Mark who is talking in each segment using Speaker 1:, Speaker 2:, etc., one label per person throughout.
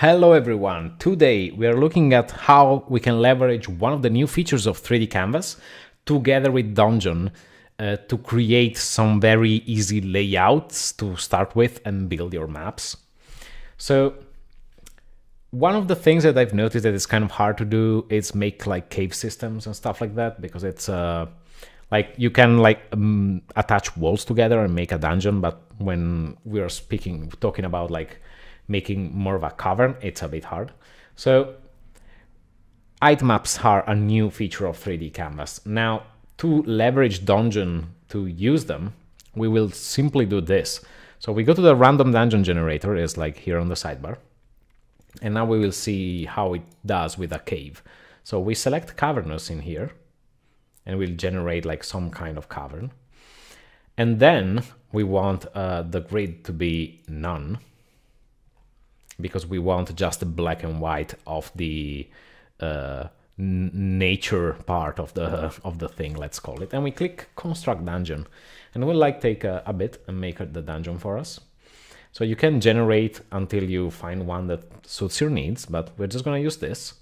Speaker 1: Hello everyone! Today we are looking at how we can leverage one of the new features of 3D Canvas together with Donjon uh, to create some very easy layouts to start with and build your maps. So one of the things that I've noticed that is kind of hard to do is make like cave systems and stuff like that because it's uh, like you can like um, attach walls together and make a dungeon, but when we are speaking, talking about like making more of a cavern, it's a bit hard. So height maps are a new feature of 3D Canvas. Now, to leverage Donjon to use them, we will simply do this. So we go to the random dungeon generator, is like here on the sidebar. And now we will see how it does with a cave. So we select cavernous in here, and we'll generate like some kind of cavern. And then we want uh, the grid to be none because we want just the black and white of the uh, nature part of the of the thing let's call it. And we click construct dungeon. And we'll like take a, a bit and make the dungeon for us. So you can generate until you find one that suits your needs but we're just going to use this.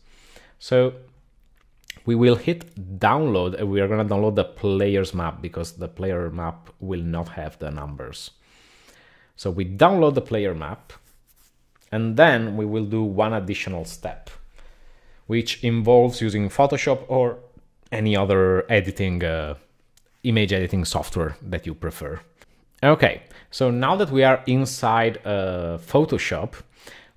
Speaker 1: So we will hit download and we are going to download the player's map because the player map will not have the numbers. So we download the player map and then we will do one additional step, which involves using Photoshop or any other editing, uh, image editing software that you prefer. Okay, so now that we are inside uh, Photoshop,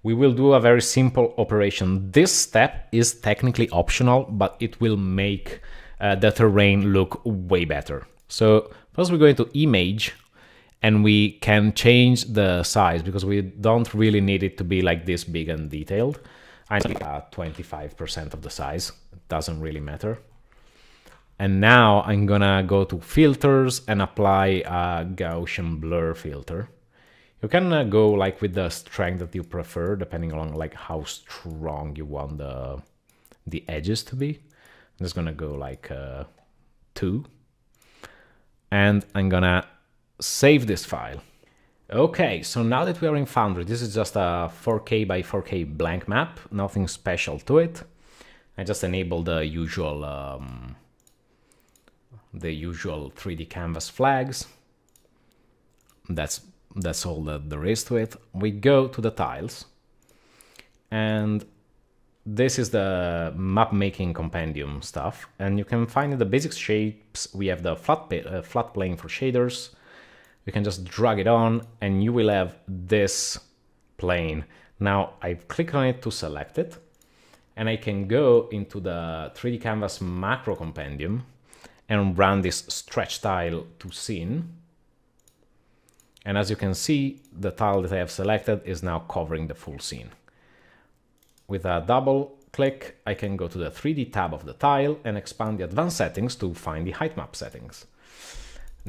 Speaker 1: we will do a very simple operation. This step is technically optional, but it will make uh, the terrain look way better. So first we're going to image and we can change the size because we don't really need it to be like this big and detailed. I need uh, 25% of the size, it doesn't really matter. And now I'm gonna go to filters and apply a Gaussian blur filter. You can uh, go like with the strength that you prefer, depending on like how strong you want the, the edges to be. I'm just gonna go like uh, two. And I'm gonna save this file. Okay, so now that we are in Foundry, this is just a 4K by 4K blank map, nothing special to it. I just enabled the usual um, the usual 3D canvas flags. That's that's all that there is to it. We go to the tiles, and this is the map making compendium stuff. And you can find the basic shapes. We have the flat uh, flat plane for shaders, you can just drag it on and you will have this plane. Now I click on it to select it and I can go into the 3D Canvas macro compendium and run this stretch tile to scene. And as you can see, the tile that I have selected is now covering the full scene. With a double click, I can go to the 3D tab of the tile and expand the advanced settings to find the height map settings.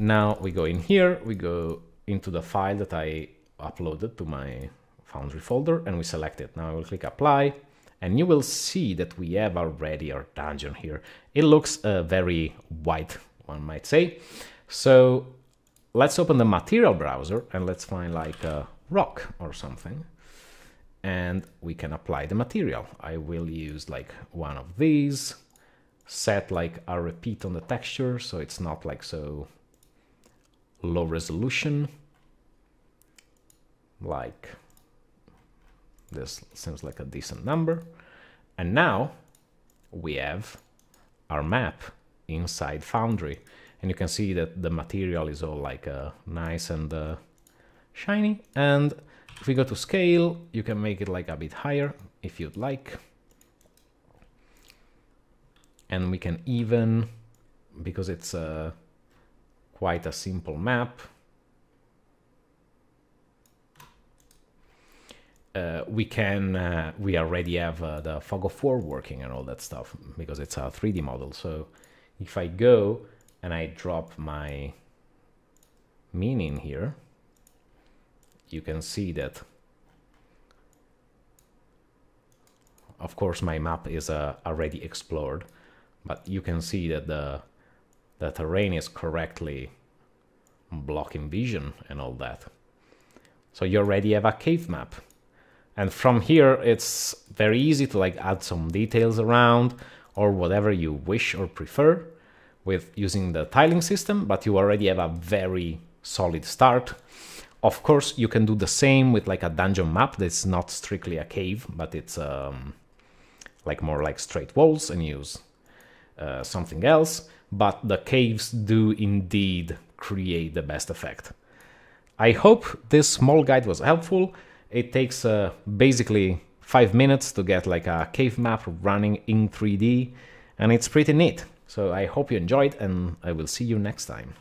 Speaker 1: Now we go in here, we go into the file that I uploaded to my Foundry folder and we select it. Now I will click apply and you will see that we have already our dungeon here. It looks uh, very white, one might say. So let's open the material browser and let's find like a rock or something. And we can apply the material. I will use like one of these, set like a repeat on the texture so it's not like so low resolution like this seems like a decent number. And now we have our map inside Foundry. And you can see that the material is all like uh, nice and uh, shiny. And if we go to scale you can make it like a bit higher if you'd like. And we can even because it's a uh, quite a simple map. Uh, we can uh, we already have uh, the fog of war working and all that stuff because it's a 3D model. So if I go and I drop my min in here, you can see that of course my map is uh, already explored, but you can see that the the terrain is correctly blocking vision and all that. So you already have a cave map. And from here, it's very easy to like add some details around or whatever you wish or prefer with using the tiling system, but you already have a very solid start. Of course, you can do the same with like a dungeon map that's not strictly a cave, but it's um, like more like straight walls and use uh, something else. But the caves do indeed create the best effect. I hope this small guide was helpful. It takes uh, basically five minutes to get like a cave map running in 3D, and it's pretty neat. So I hope you enjoyed, and I will see you next time.